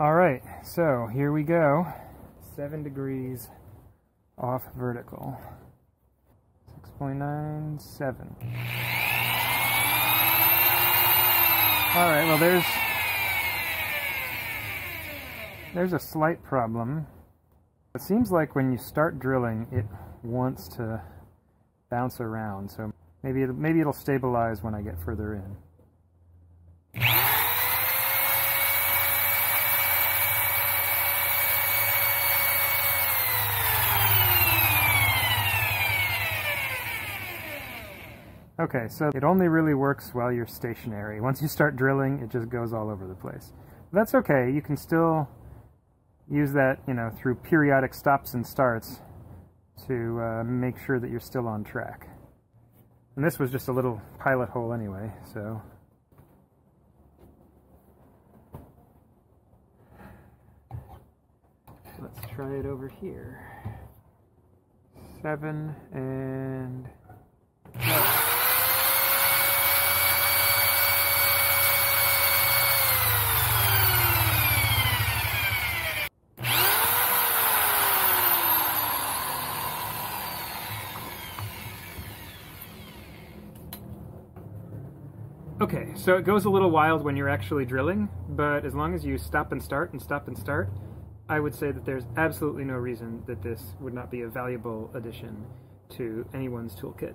All right, so here we go. Seven degrees off vertical. 6.97. All right, well there's there's a slight problem. It seems like when you start drilling, it wants to bounce around. So maybe it'll, maybe it'll stabilize when I get further in. Okay, so it only really works while you're stationary. Once you start drilling, it just goes all over the place. That's okay. You can still use that, you know, through periodic stops and starts to uh, make sure that you're still on track. And this was just a little pilot hole anyway, so... Let's try it over here. Seven and... Okay, so it goes a little wild when you're actually drilling, but as long as you stop and start and stop and start, I would say that there's absolutely no reason that this would not be a valuable addition to anyone's toolkit.